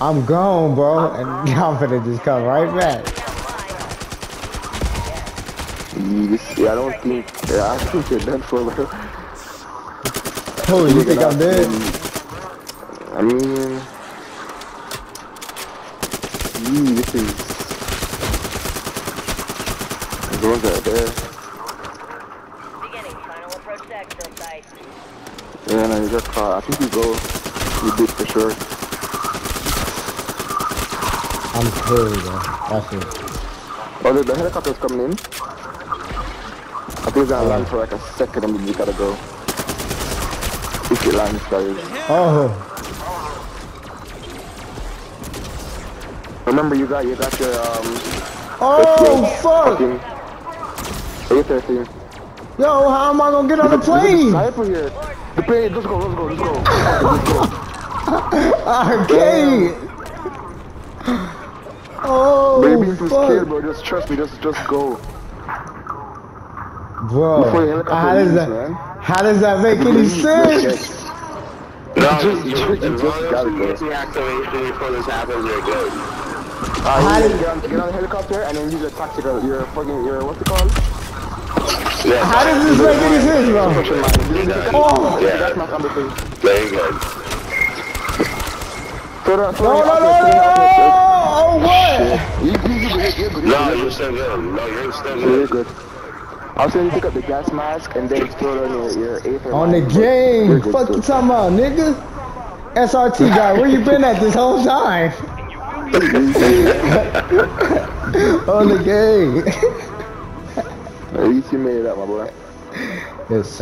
I'm gone, bro, and I'm gonna just come right back. Yeah, I don't think. Yeah, I think you're done for. Bro. Oh, you think I'm dead? I mean, yee, this is. The ones that there. Beginning. Final approach to exfil site. Yeah, no, you got caught. I think you go. You did for sure. I'm clear, bro. That's it. Oh, the, the helicopter's coming in. I think it's gonna land for like a second and then you gotta go. If it lands, guys. Oh, Remember, you got you got your um. oh, fuck! Are. Eight thirteen. Yo, how am I gonna get on the plane? sniper here. The plane. Let's go. Let's go. Let's go. Arcade! Oh, Baby, too scared, bro. Just trust me. Just just go. Bro, Before the helicopter how does that, man. how does that make any sense? No, just- you, you you, just as long as gotta go. get the activation before this happens, you're good. Uh, you get, on, get on the helicopter and then use your tactical. Your fucking your what's it called? Yeah, How does this make any sense, bro? Pushing line. You just- Oh. Yeah. That's my number thing. Very good. Throw the, throw No, the no, no, outlet, no! throw the outlet, Oh, what? Good, good. No, you're you're good. still good. No, you're still Yeah, you're good. good. I was saying you pick up the gas mask and then throw it on your, your Aether On the line, but you're game. good Fuck too. you talking about, nigga? SRT guy, where you been at this whole time? On the game. Least you made it up, my boy. Yes.